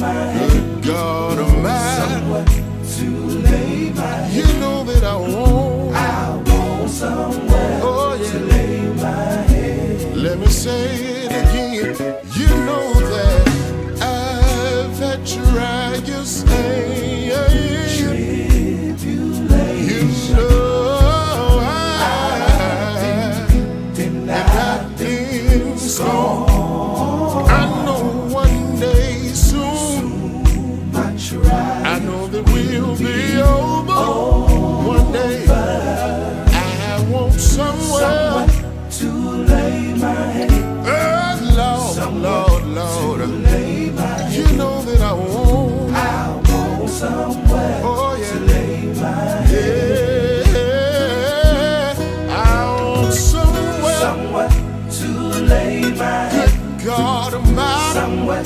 lay my head, God Almighty. to lay my head. You know that I want. I want somewhere Oh to lay my head. Let me say it again. You know that I've had trials and you know I've we'll be over one day. I want somewhere. to lay my head, Oh, Lord, Lord, Lord. head. You know that I want. I want somewhere Oh, to lay my head. Yeah. I want somewhere. Somewhere to lay my head. Good God Almighty. Somewhere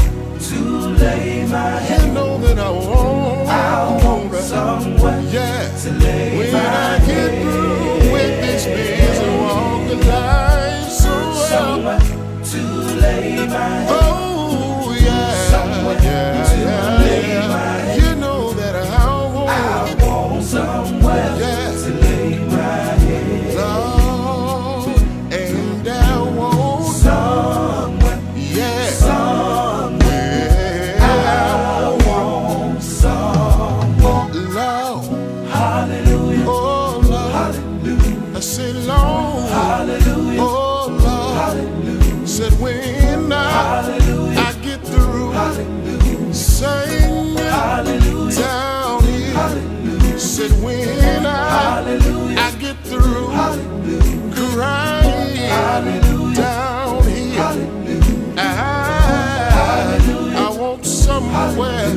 to lay my head. You know that I want. Yeah. Hallelujah. Said Lord, Hallelujah. oh Lord, Hallelujah. said when I, Hallelujah. I get through Hallelujah. singing Hallelujah. down here, Hallelujah. said when I, Hallelujah. I get through Hallelujah. crying Hallelujah. down here, Hallelujah. I, I want somewhere, I,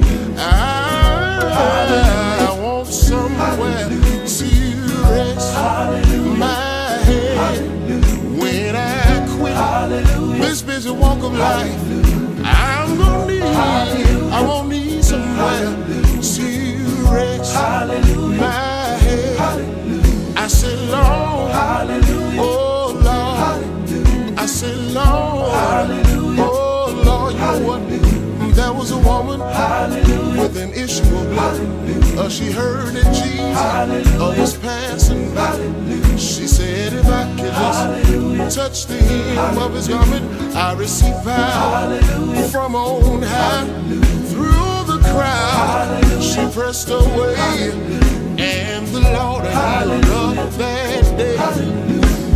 when I quit this busy walk of life. I'm gonna need, I won't need somewhere to rest Hallelujah. my head. I said, Lord, Hallelujah. Was a woman. With an issue of blood. Uh, she heard that Jesus uh, was passing. By. She said, if I could just touch the hem of his garment, I receive power from on high. Through the crowd, she pressed away, and the Lord healed her that day.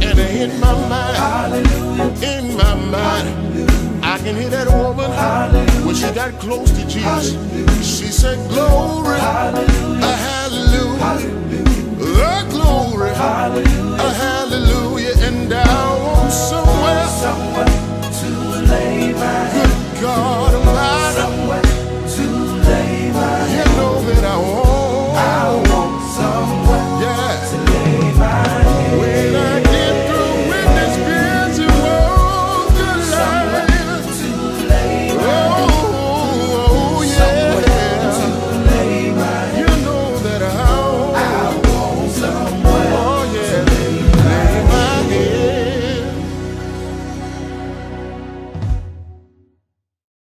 And in my mind, in my mind, can hear that woman when she got close to Jesus. She said, Glory, a hallelujah,